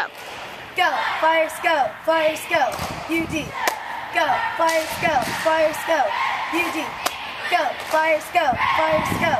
Go. Go, fires go, fires go, UD. Go, fires go, fires go, UD. Go, fires go, fires go,